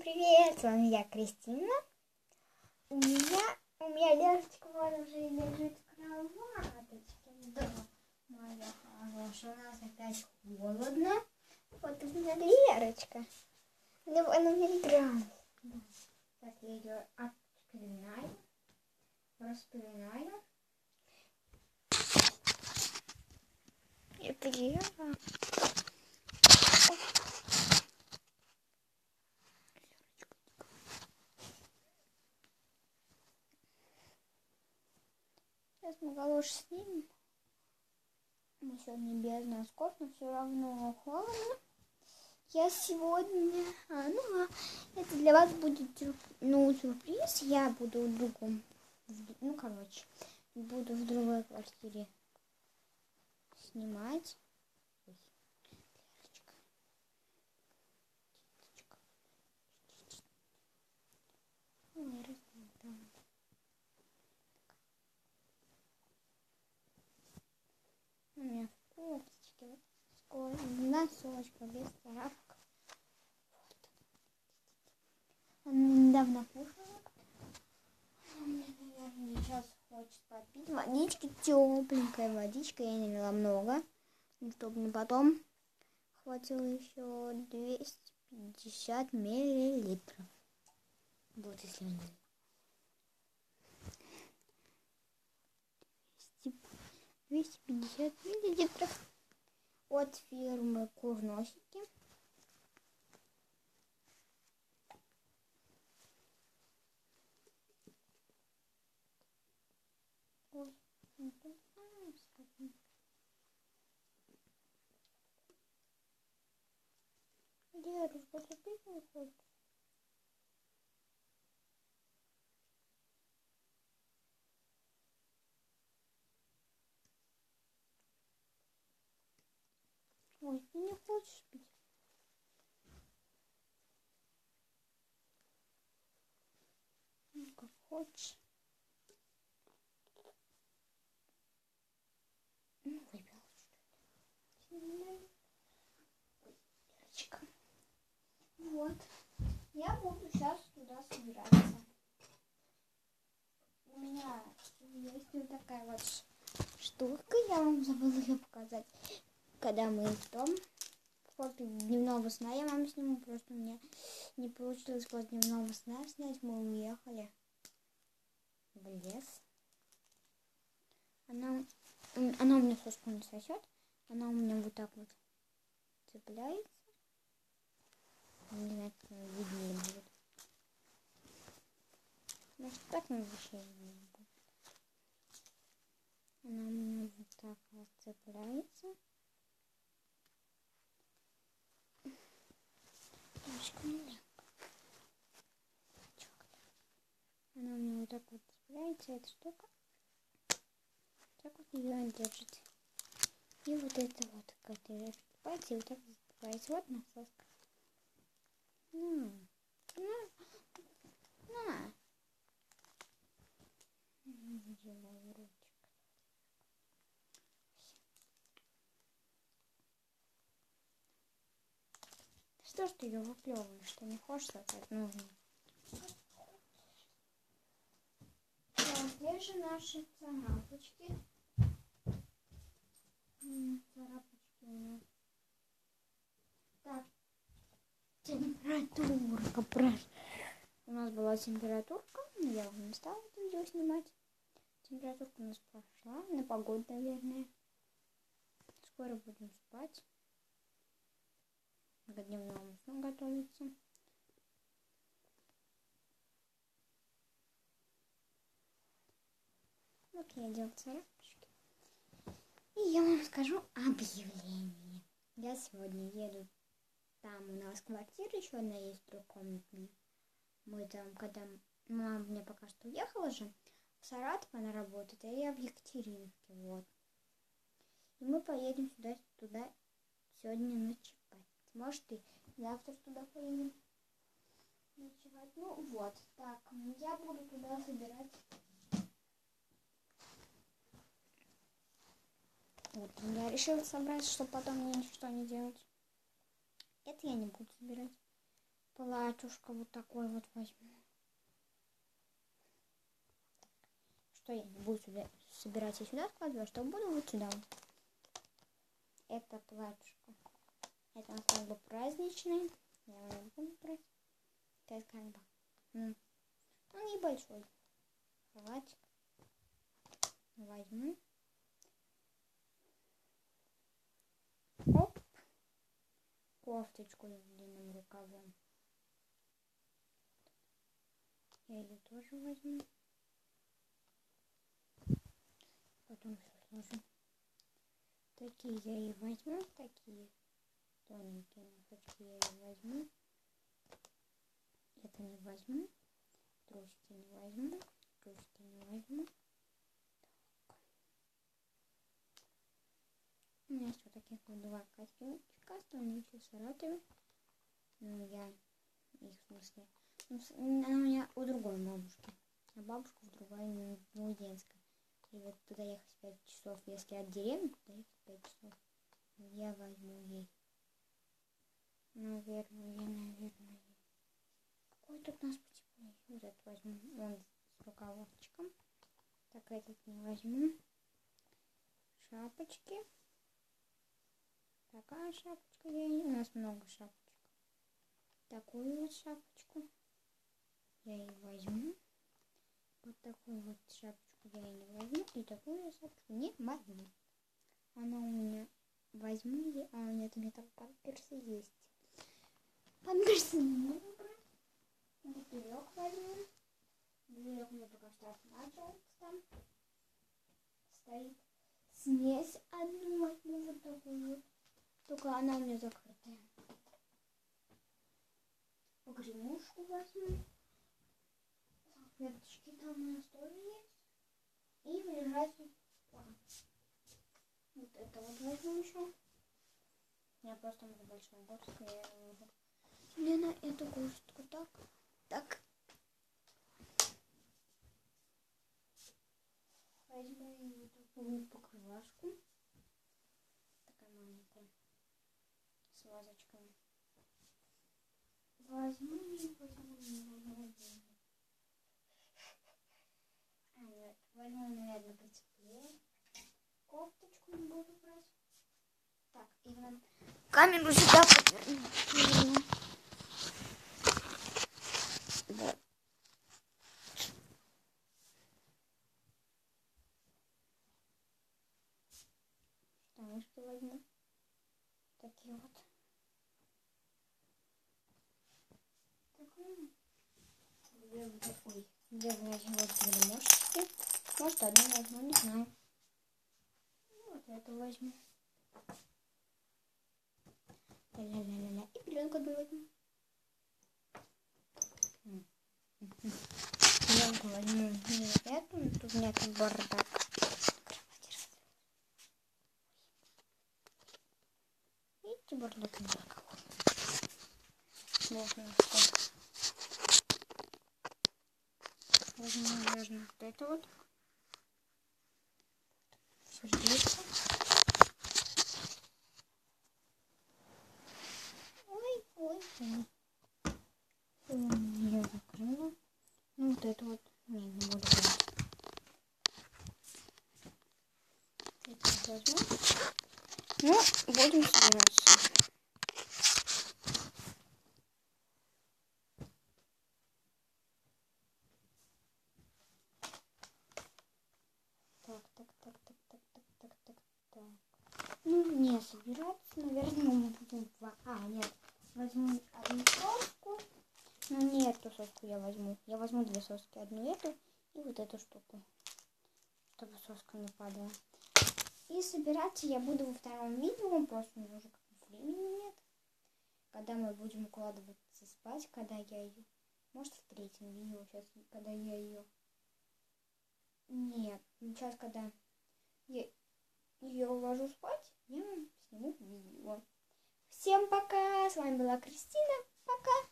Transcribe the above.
Привет! С вами я, Кристина. У меня, у меня Лерочка уже лежит в кроваточке. Да, моя хорошая. У нас опять холодно. Вот у меня Лерочка. Давай она мне играет. Так, я ее отпинаю. Распинаю. Это Лера. Сейчас мы галоши снимем. Мы сегодня без носков, но все равно холодно. Я сегодня... А, ну, а это для вас будет ну, сюрприз. Я буду в другом... Ну, короче, буду в другой квартире снимать. Ой, раздам. У меня в кофточке скоро носочка без царапок. Вот. Она недавно кушала. Она мне, наверное, сейчас хочет попить водички. Тепленькая водичка. Я налила много. Чтобы мне потом хватило еще 250 миллилитров. Вот если вы не 250 миллилитров от фирмы Курносики. Ой, не пить не хочешь? Ой, ты не хочешь пить? Ну, как хочешь. Ну, выпил что ли. Девочка. Вот. Я буду сейчас туда собираться. У меня есть вот такая вот штука. Я вам забыла ее показать когда мы том после дневного сна я маме сниму, просто меня не получилось после дневного сна снять, мы уехали в лес. Она, она у меня соску не сосет, она у меня вот так вот цепляется. Не знаю, как виднее будет. Может, так на вообще виднее будет. Она у меня вот так вот цепляется. Немножко мягко. Она у меня вот так вот цепляется, эта штука. Так вот ее держит. И вот это вот, которая покупается, и вот так закрывается. Вот насоска. На. На. На. Делаю Что ж ты ее выплевываешь? Что не хочешь создать? Нужно. Где же наши царапочки? Царапочки у нас. Так, температурка. Прош... У нас была температурка. Я уже не стала это видео снимать. Температурка у нас прошла. На погоду, наверное. Скоро будем спать к дневному сну готовиться. Вот я делал царапочки. И я вам скажу объявление. Я сегодня еду. Там у нас квартира еще одна есть трехкомнатная. Мы там, когда мама мне пока что уехала же, в Саратов она работает, а я в Екатериновке, вот. И мы поедем сюда, туда сегодня ночевать. Может, и завтра туда поедем ночевать. Ну вот, так, я буду туда собирать. Вот, я решила собрать, чтобы потом мне ничего не делать. Это я не буду собирать. платьюшко вот такой вот возьму. Что я не буду сюда собирать и сюда складывать, а что буду вот сюда. Это платьюшко. Это он как бы праздничный. Я его не буду брать. Это как бы, ну, он небольшой. Халатик. Возьму. Оп. Кофточку с длинным рукавом. Я ее тоже возьму. Потом все сложу. Такие я и возьму, такие тоненькие носочки я и возьму. Это не возьму. Трусики не возьму. Трусики не возьму. У меня есть вот таких вот два костюмчика, остальные все в Саратове. Ну, я их в смысле. Ну, она у меня у другой бабушки. А бабушка в другой, ну, в Уденской. И вот туда ехать 5 часов. Если от деревни, туда ехать 5 часов. Я возьму ей. Наверное, наверное. Какой тут у нас потеплее? Вот этот возьму. Он с рукавчиком. Так, этот не возьму. Шапочки. Такая шапочка. Я... У нас много шапочек. Такую вот шапочку. Я и возьму. Вот такую вот шапочку я и не возьму. И такую шапочку не возьму. Она у меня возьму. А у меня там там памперсы есть. Брать. Бутылек возьму. Бутылек мне пока что там. Стоит смесь одну возьму вот такую. Только она у меня закрытая. Погремушку возьму. Салфеточки там у нас тоже есть. И ближайший план. Вот это вот возьму еще. Я просто на большой горстка, я не могу. Мне на эту горстку так. Так. Возьму вот такую покрывашку. Такая маленькая с вазочками. Возьму, не возьму. А, нет, возьму, наверное, потеплее. Кофточку не буду брать. Так, и нам камеру сюда поверну. Вот. Штанишки возьму. Такие вот. Такую. Две, ой, две возьму вот гремушки. Может, одну возьму, не знаю. Ну, вот эту возьму. Ля-ля-ля-ля. И пеленку одну возьму. Пеленку возьму не эту, тут нет бардак. Видите, бардак не какой. Можно вот. Возьму, наверное, вот это вот. Сердечко. Ой, ой, ой. Я закрыла. Ну, вот это вот. Не, не буду брать. Это возьму. Ну, будем собираться. Не собираться, наверное, мы будем два. А, нет, возьму одну соску. Ну, не эту соску я возьму. Я возьму две соски. Одну эту и вот эту штуку. Чтобы соска не падала. И собираться я буду во втором видео, просто уже времени нет. Когда мы будем укладываться спать, когда я ее... Может, в третьем видео сейчас, когда я ее... Нет, сейчас, когда я ее уложу спать, я сниму видео. Всем пока! С вами была Кристина. Пока!